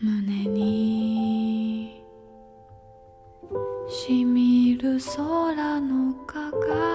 胸にしみる空の鏡